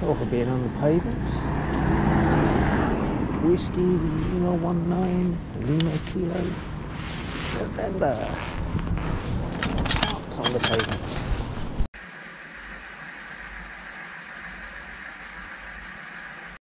Talk about on the pavement. Whiskey Lima 19 Lima Kilo November. Out on the pavement.